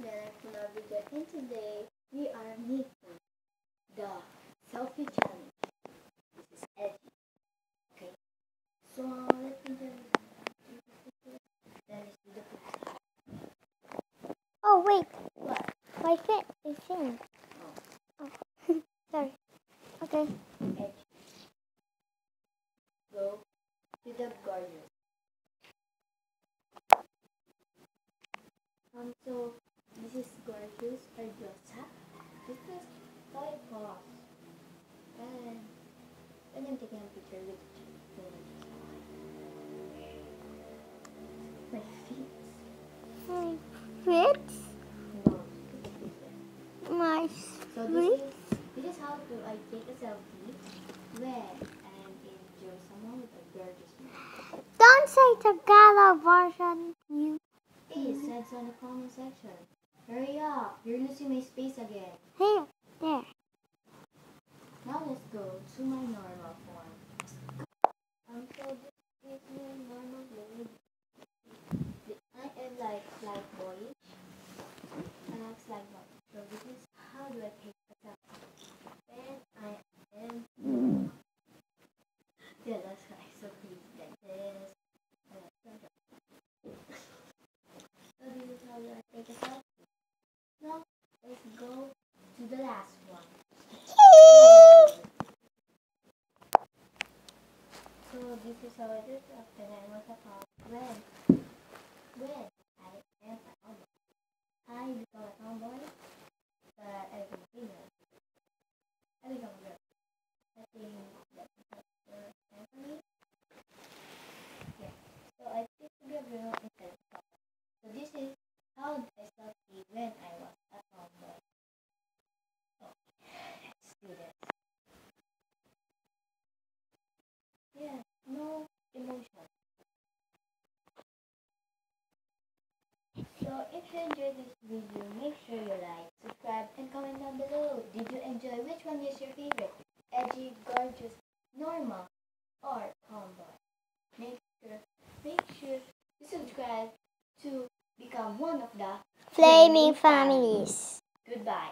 Nana video and today we are making the selfie challenge. This is edgy. Okay. So let me just then let's the first. Oh wait, What? my fit is in. Oh, Oh, sorry. Okay. edgy. Go to the gorgeous. Um so this is gorgeous Arjosa. This is five paws. And and I'm taking a picture with my feet. My fit, No, my So this is this is how to I take a selfie when I'm in Jerusalem with a gorgeous man. Don't say Tagalog version. You Please send on the comment section. Hurry up! You're losing my space again. here, there. Now let's go to my normal form. Um, so this is my normal mood. I am like like boyish. I like like boy. So this is how do I take a selfie? When I am yeah, that's right. So please like this. and like that. So this is how do I take a selfie. Now let's go to the last one. So this is how I did after I was about when when I am a tomboy. I become a tomboy that I become female. I become a girl. I think that is the time for me. Yeah. So I choose to be a girl instead of a tomboy. So this is how I felt when I was a tomboy. Okay, let's do this. Yeah, no emotion. So if you enjoyed this video, make sure you like, subscribe, and comment down below. Did you enjoy? Which one is your favorite? Edgy, gorgeous, normal, or tomboy? Make sure, make sure to subscribe to become one of the Flaming families. Goodbye.